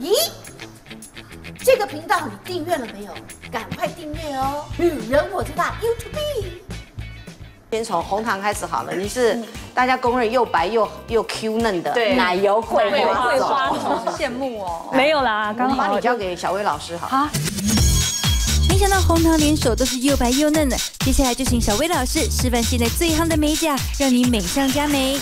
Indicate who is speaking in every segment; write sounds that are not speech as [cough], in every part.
Speaker 1: 咦，这个频道你订阅了没有？赶快订阅哦！女人我最大 YouTube。
Speaker 2: 先从红糖开始好了，你是大家公认又白又又 Q 嫩的
Speaker 3: 对
Speaker 2: 奶油桂
Speaker 3: 桂花
Speaker 2: 花种。
Speaker 3: 种，羡慕哦。
Speaker 4: 没有啦，刚好
Speaker 2: 把你交给小薇老师好。
Speaker 5: 没想到红糖联手都是又白又嫩的，接下来就请小薇老师示范现在最夯的美甲，让你美上加美。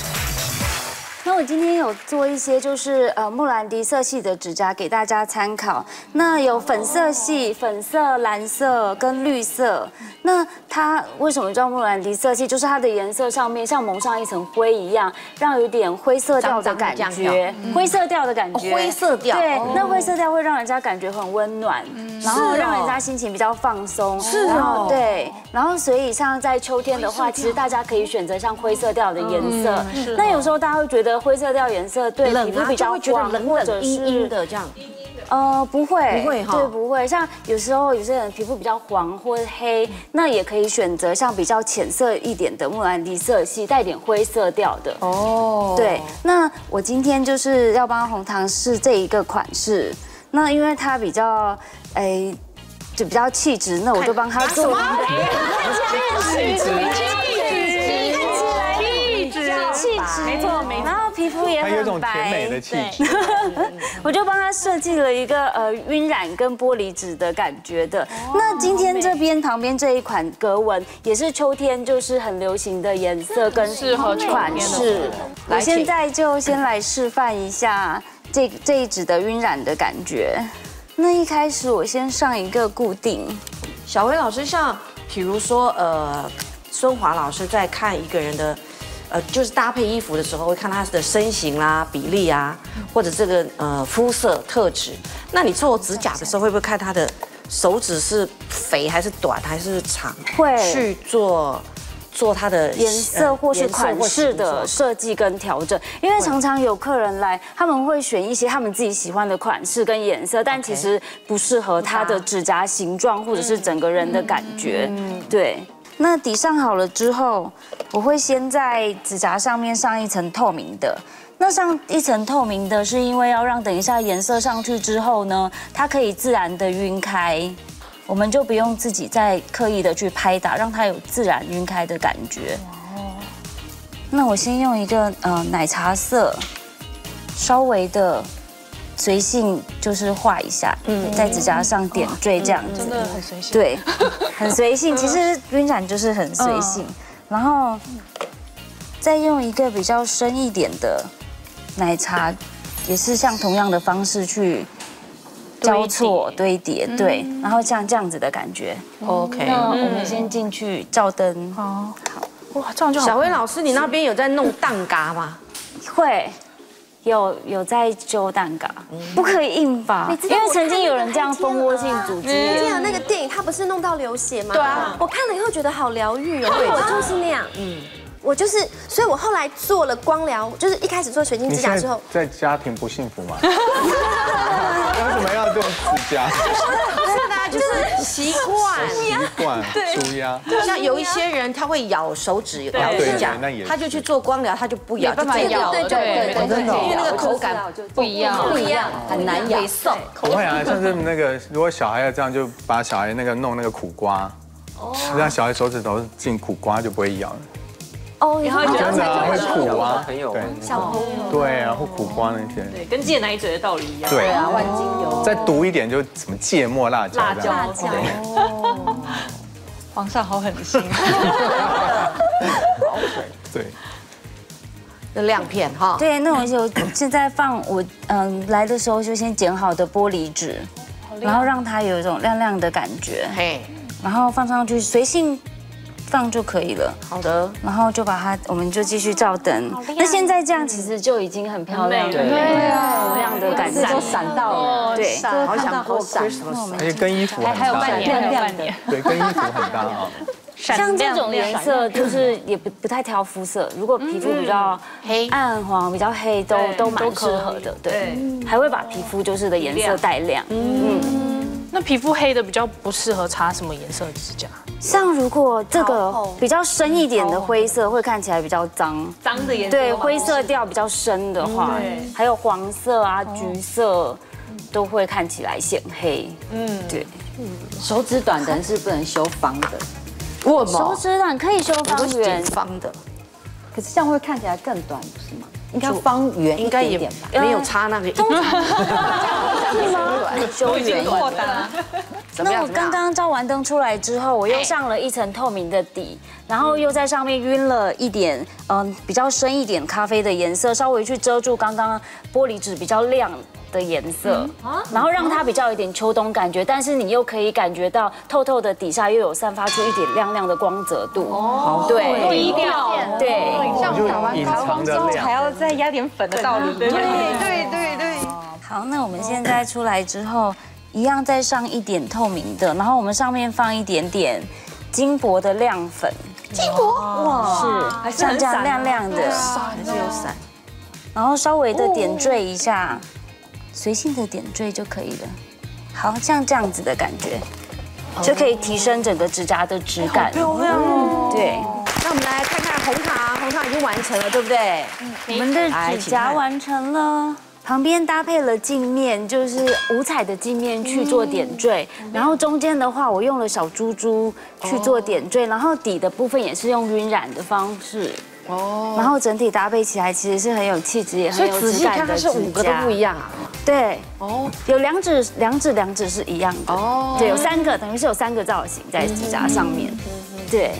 Speaker 6: 那我今天有做一些就是呃木兰迪色系的指甲给大家参考。那有粉色系、粉色、蓝色跟绿色。那它为什么叫木兰迪色系？就是它的颜色上面像蒙上一层灰一样，让有点灰色调的感觉，灰色调的感觉。
Speaker 2: 哦灰色调
Speaker 6: 对
Speaker 2: 哦，
Speaker 6: 那灰色调会让人家感觉很温暖，然后让人家心情比较放松。是然后对，然后所以像在秋天的话，其实大家可以选择像灰色调的颜色。那有时候大家会觉得灰色调颜色对
Speaker 2: 冷啊，
Speaker 6: 皮肤比较
Speaker 2: 就会觉得
Speaker 6: 黄，
Speaker 2: 冷
Speaker 6: 或者
Speaker 2: 冷阴阴
Speaker 6: 是
Speaker 2: 的这样。
Speaker 6: 呃不会
Speaker 2: 不会哈
Speaker 6: 对不会。像有时候有些人皮肤比较黄或黑，那也可以选择像比较浅色一点的木兰迪色系，带点灰色调的。
Speaker 2: 哦，
Speaker 6: 对，那我今天就是要帮红糖试这一个款式，那因为它比较，诶，就比较气质，那我就帮它做。[laughs] [laughs]
Speaker 3: 气质，
Speaker 6: 气质，
Speaker 3: 没错没错
Speaker 6: 然后皮肤也
Speaker 7: 它有一种
Speaker 6: 很白，
Speaker 7: 甜美的气质。[laughs]
Speaker 6: 我就帮他设计了一个呃晕染跟玻璃纸的感觉的。那今天这边旁边这一款格纹也是秋天就是很流行的颜色跟
Speaker 3: 适合
Speaker 6: 款式。我现在就先来示范一下这这一纸的晕染的感觉。那一开始我先上一个固定，
Speaker 2: 小薇老师，像比如说呃，孙华老师在看一个人的。呃，就是搭配衣服的时候，会看他的身形啦、比例啊，或者这个呃肤色特质。那你做指甲的时候，会不会看他的手指是肥还是短还是长？
Speaker 6: 会。
Speaker 2: 去做做它的
Speaker 6: 颜色或是款式的设计跟调整，因为常常有客人来，他们会选一些他们自己喜欢的款式跟颜色，但其实不适合他的指甲形状或者是整个人的感觉。对，那底上好了之后，我会先在指甲上面上一层透明的。那上一层透明的，是因为要让等一下颜色上去之后呢，它可以自然的晕开。我们就不用自己再刻意的去拍打，让它有自然晕开的感觉。那我先用一个呃奶茶色，稍微的随性就是画一下，在指甲上点缀这样子。
Speaker 3: 真的很随性。
Speaker 6: 对，很随性。其实晕染就是很随性，然后再用一个比较深一点的奶茶，也是像同样的方式去交错堆叠，对，然后像这样子的感觉。
Speaker 2: OK。
Speaker 6: 那我们先进去照灯，好
Speaker 3: 哇，这样就好。
Speaker 2: 小薇老师，你那边有在弄蛋嘎吗？
Speaker 6: 会。有有在揪蛋糕，不可以硬拔，因为曾经有人这样蜂窝性组织。
Speaker 8: 你记得那个电影，他不是弄到流血吗？对啊，我看了以后觉得好疗愈哦，我就是那样，嗯，我就是，所以我后来做了光疗，就是一开始做水晶指甲之后，
Speaker 7: 在在家庭不幸福吗？[laughs] 为什么要做指甲？[laughs]
Speaker 2: 习惯。
Speaker 7: 习惯 [laughs] 舒压。
Speaker 2: 像有一些人他会咬手指、咬指甲他就去做光疗，他就不咬，
Speaker 3: 没办法咬
Speaker 2: 就这样
Speaker 3: 对对对
Speaker 2: 因为那个口感
Speaker 3: 不一样，
Speaker 8: 不一样。
Speaker 2: 很难咬。
Speaker 7: 不会啊，像是那个，如果小孩要这样，就把小孩那个弄那个苦瓜，让小孩手指头进苦瓜就不会咬了。
Speaker 8: 哦，然后
Speaker 7: 真的啊，会苦啊，
Speaker 9: 很有
Speaker 7: 对
Speaker 8: 小朋友，
Speaker 7: 对啊，会苦瓜那些。
Speaker 3: 对，跟戒奶嘴的道理一样。
Speaker 7: 对。
Speaker 2: 啊，万金油。
Speaker 7: 再毒一点就什么芥末辣椒。
Speaker 3: 辣
Speaker 7: 椒，辣。
Speaker 3: 椒，皇上好狠心。[laughs]
Speaker 7: 对，
Speaker 2: 那亮片哈，
Speaker 6: 对，那我就现在放我嗯来的时候就先剪好的玻璃纸，然后让它有一种亮亮的感觉，
Speaker 2: 嘿，
Speaker 6: 然后放上去随性放就可以了。
Speaker 2: 好的，
Speaker 6: 然后就把它，我们就继续照灯。那现在这样其实就已经很漂亮了，对啊，这样的感觉
Speaker 2: 都闪到了，
Speaker 6: 对，
Speaker 2: 好想过 Christmas。
Speaker 7: 而且跟衣服很
Speaker 3: 还有半
Speaker 7: 搭，
Speaker 3: 年，还有半年。
Speaker 7: 对，跟衣服很搭啊。
Speaker 6: 像这种颜色就是也不不太挑肤色，如果皮肤比较
Speaker 2: 黑
Speaker 6: 暗黄、比较黑都都蛮
Speaker 3: 都
Speaker 6: 适合的，对
Speaker 3: 对，
Speaker 6: 还会把皮肤就是的颜色带亮。嗯，
Speaker 3: 那皮肤黑的比较不适合擦什么颜色指甲？
Speaker 6: 像如果这个比较深一点的灰色，会看起来比较脏。
Speaker 3: 脏的颜色
Speaker 6: 对，灰色调比较深的话
Speaker 3: 对，
Speaker 6: 还有黄色啊、橘色，都会看起来显黑。嗯，对，
Speaker 4: 手指短的人是不能修方的，
Speaker 2: 我
Speaker 6: 手？指短可以修方圆，
Speaker 2: 方的，
Speaker 4: 可是这样会看起来更短，不是吗？应该方圆
Speaker 2: 应该也
Speaker 4: 点点吧。
Speaker 2: 没有差那个一。
Speaker 6: 修圆一点。
Speaker 2: 怎么样？
Speaker 6: 那我刚刚照完灯出来之后，我又上了一层透明的底，然后又在上面晕了一点，嗯，比较深一点咖啡的颜色，稍微去遮住刚刚玻璃纸比较亮的颜色，然后让它比较有点秋冬感觉，但是你又可以感觉到透透的底下又有散发出一点亮亮的光泽度。哦，对，
Speaker 3: 低调，
Speaker 6: 对。
Speaker 7: 像打完高光之后还。
Speaker 3: 要再压点粉的道理。对对对对对。
Speaker 6: 好，那我们现在出来之后，一样再上一点透明的，然后我们上面放一点点金箔的亮粉。金箔哇，是像这样亮亮的，
Speaker 2: 还是有闪。
Speaker 6: 然后稍微的点缀一下，随性的点缀就可以了。好像这样子的感觉，就可以提升整个指甲的质感。漂亮哦！对，
Speaker 2: 那我们来看看红糖，红糖已经完成了，对不对？
Speaker 6: 我们的指甲完成了。旁边搭配了镜面，就是五彩的镜面去做点缀，然后中间的话，我用了小珠珠去做点缀，然后底的部分也是用晕染的方式。哦，然后整体搭配起来其实是很有气质，也
Speaker 2: 所以
Speaker 6: 很有
Speaker 2: 仔细看，它
Speaker 6: 质感的
Speaker 2: 是五个都不一
Speaker 6: 样。
Speaker 2: 样啊。
Speaker 6: 对，
Speaker 2: 哦，
Speaker 6: 有两指两指两指是一样的。
Speaker 2: 哦。
Speaker 6: 对，有三个，等于是有三个造型在指甲上面。对，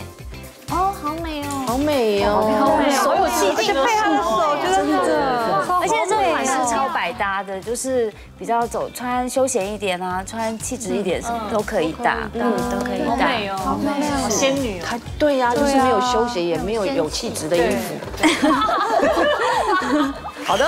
Speaker 8: 哦，好美哦。
Speaker 2: 好美哦，好美哦。
Speaker 3: 所有气质都配他的手，真的。
Speaker 6: 而且这款是超百搭的，就是比较走穿休闲一点啊，穿气质一点什么都可以搭，嗯，都可以搭。
Speaker 3: 好美哦，好仙女哦。
Speaker 2: 它对呀，就是没有休闲，也没有有气质的衣服。[laughs] [laughs] [laughs] 好的，